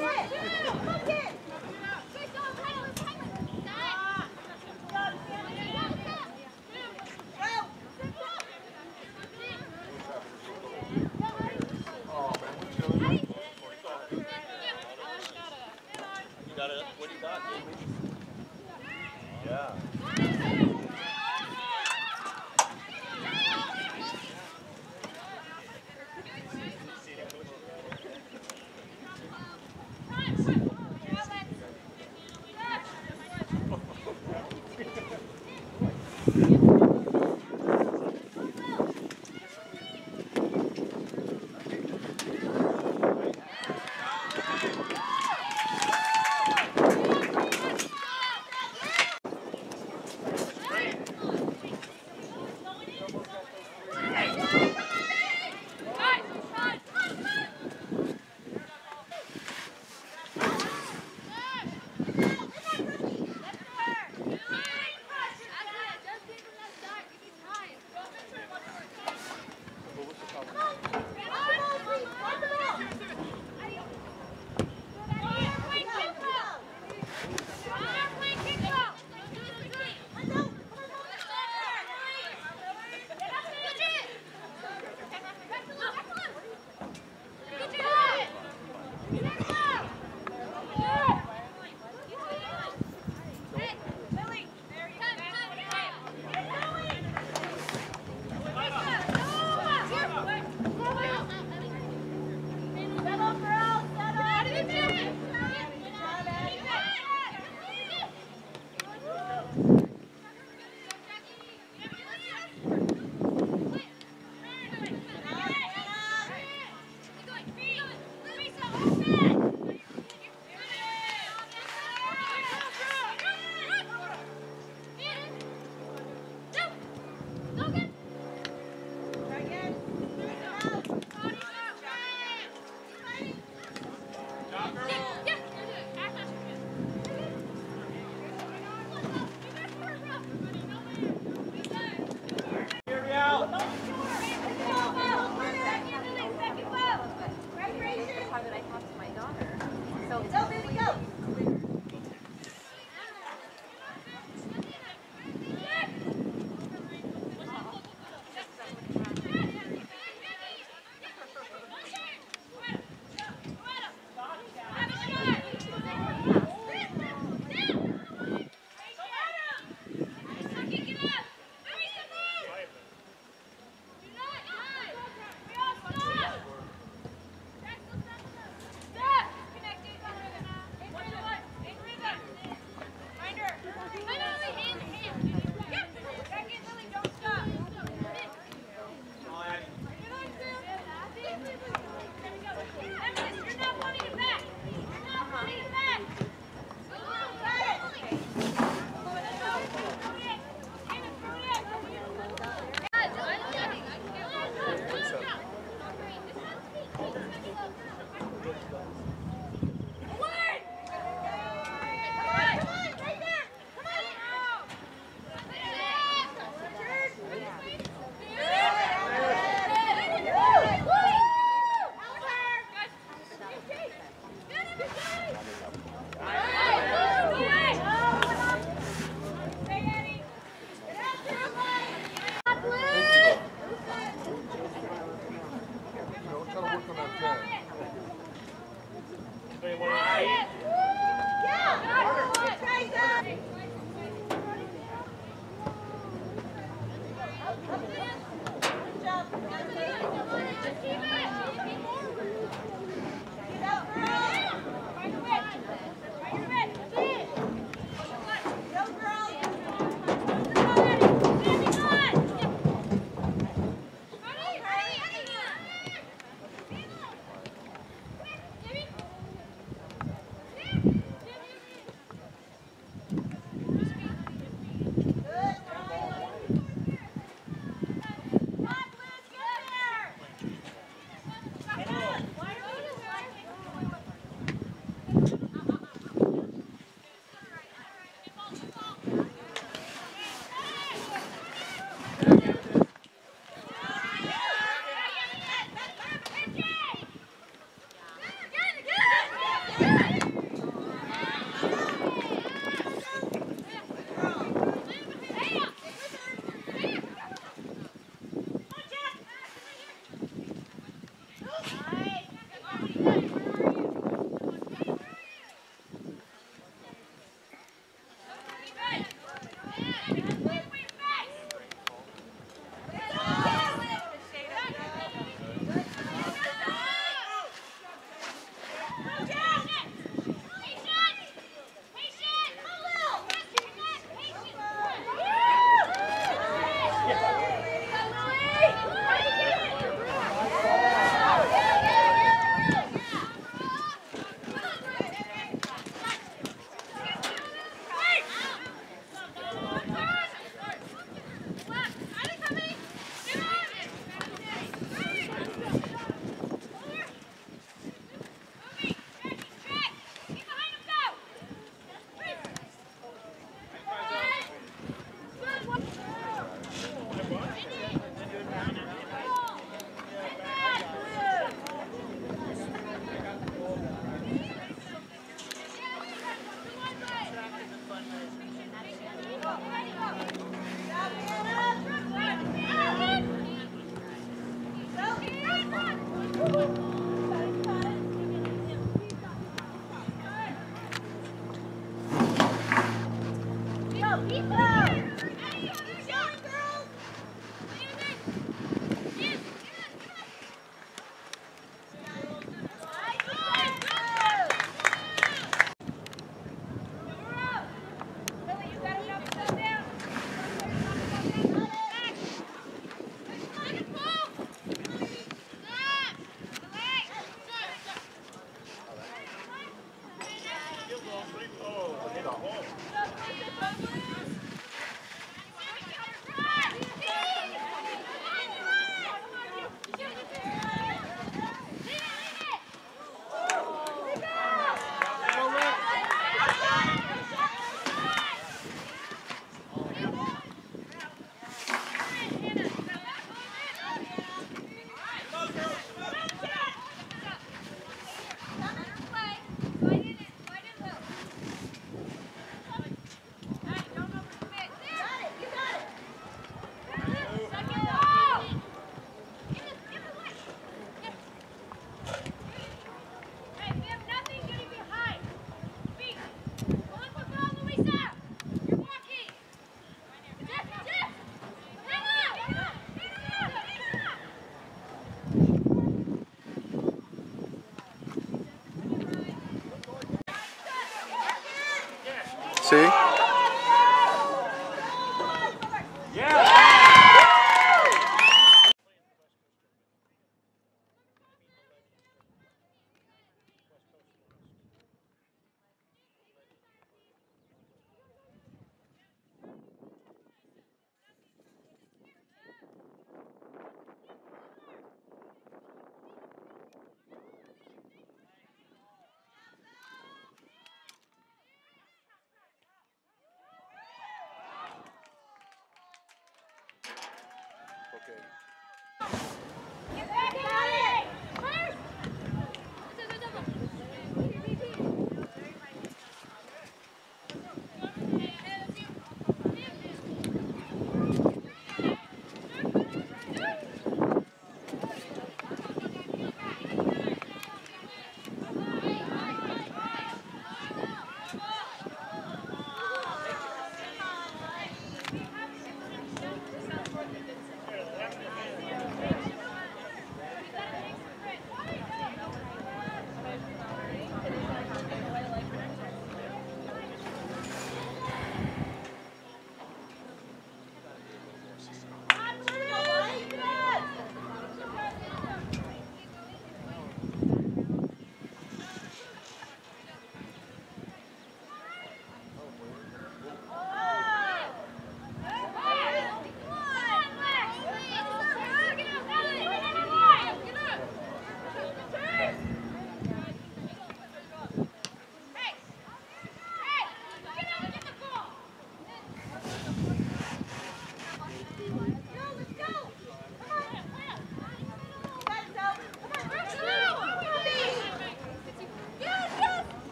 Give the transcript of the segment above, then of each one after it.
Vai!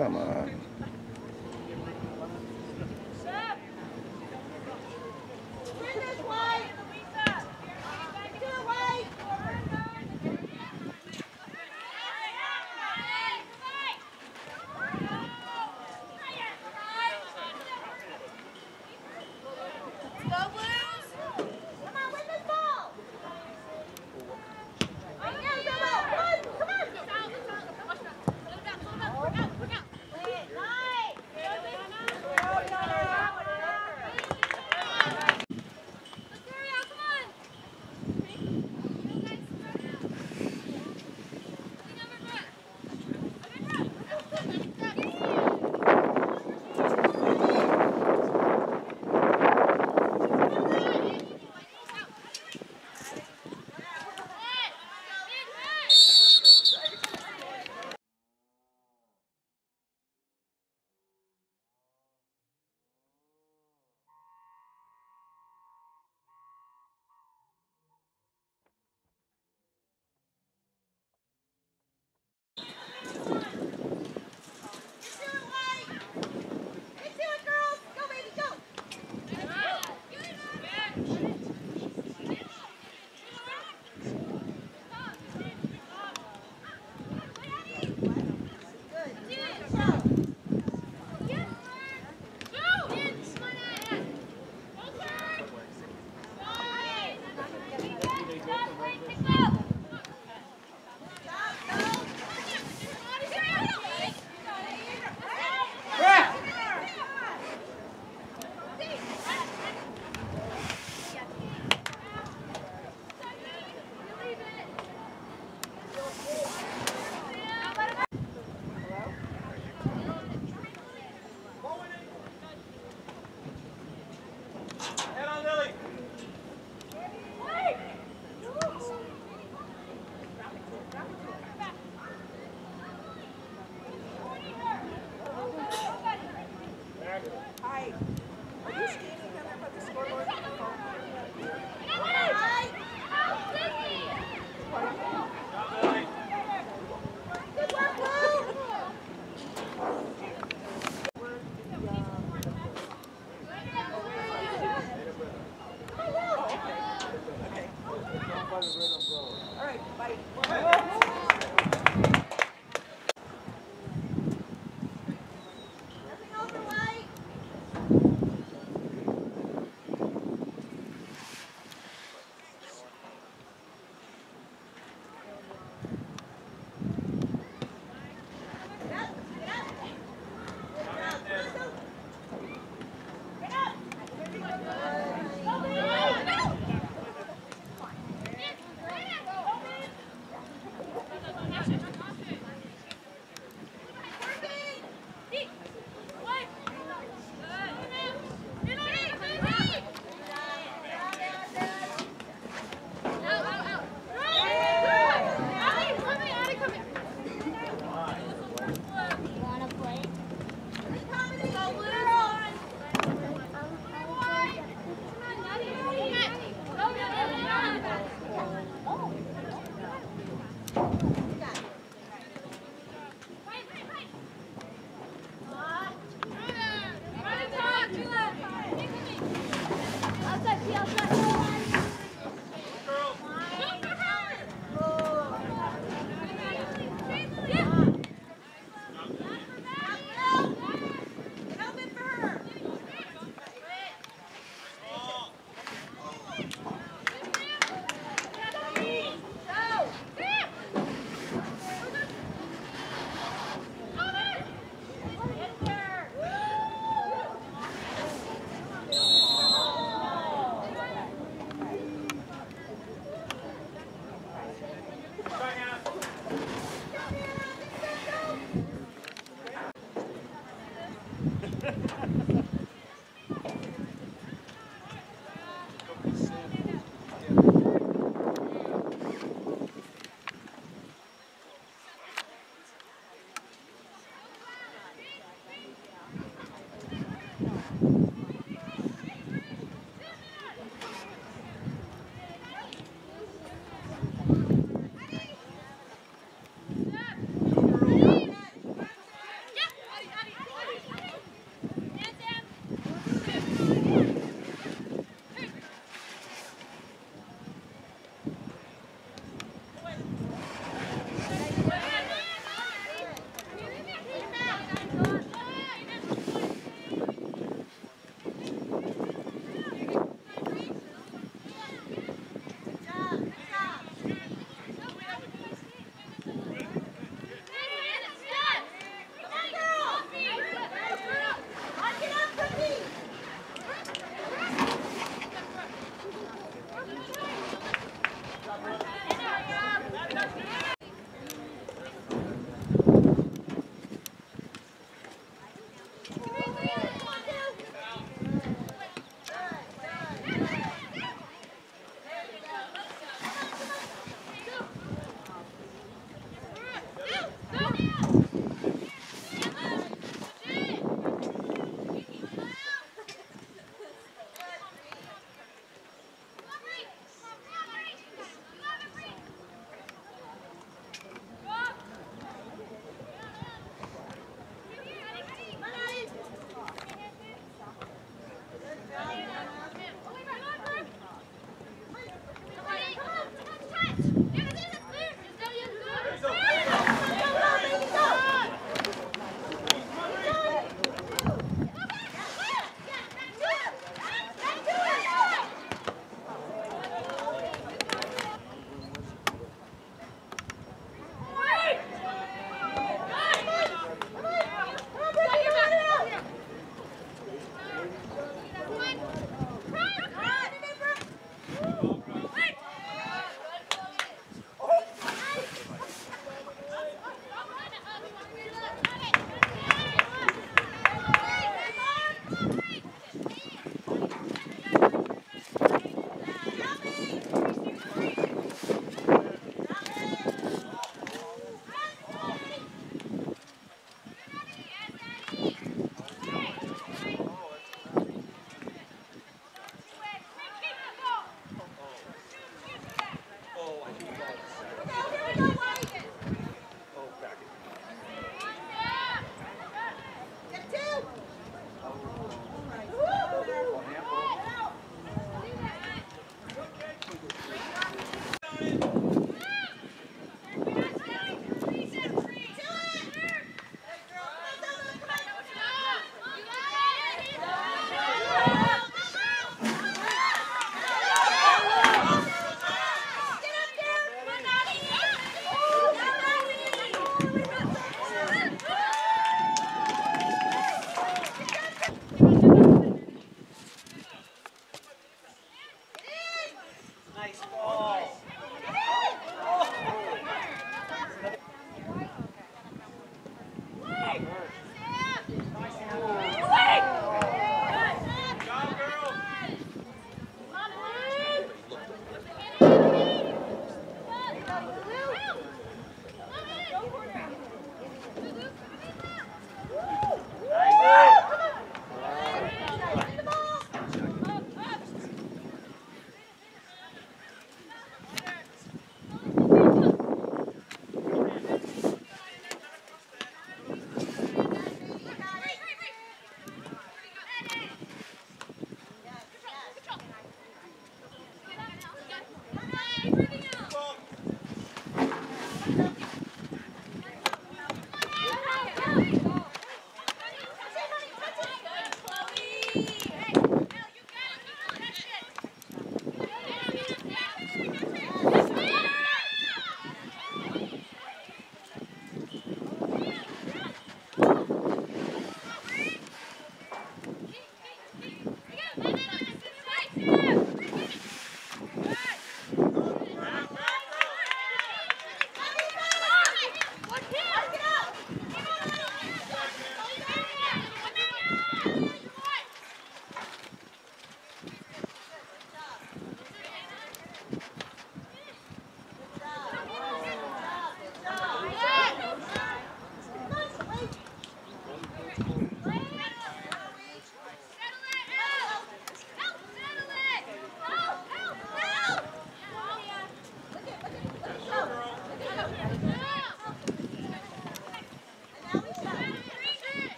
Come on.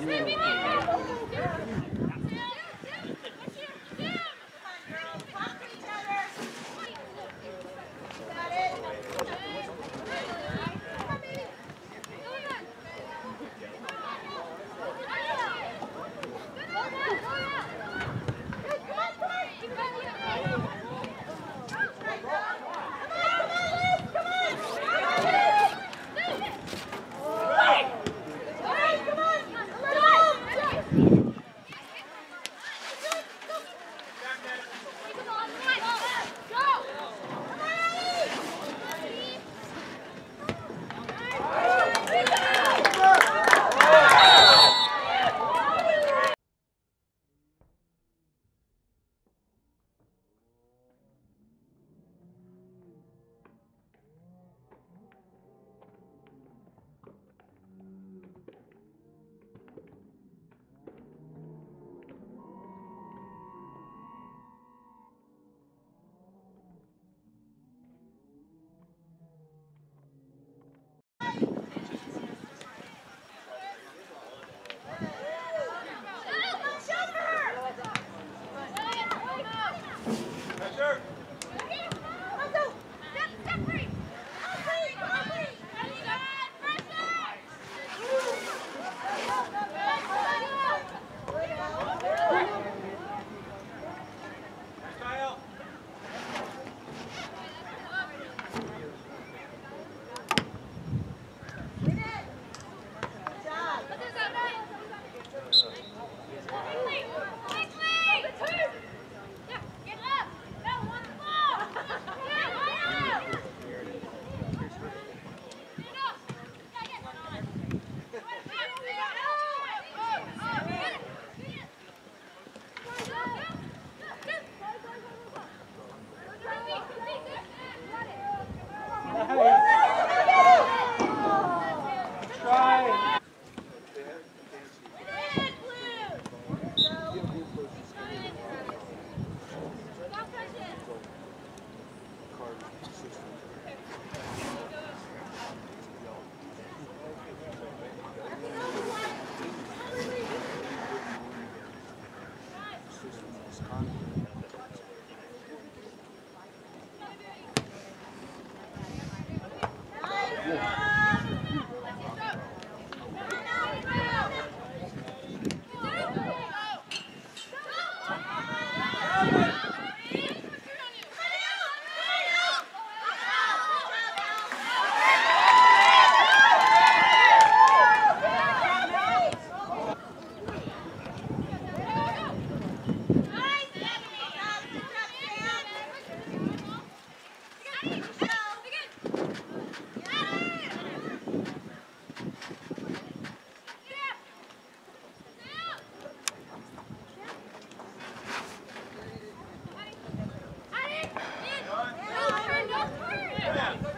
Let's go, Come on.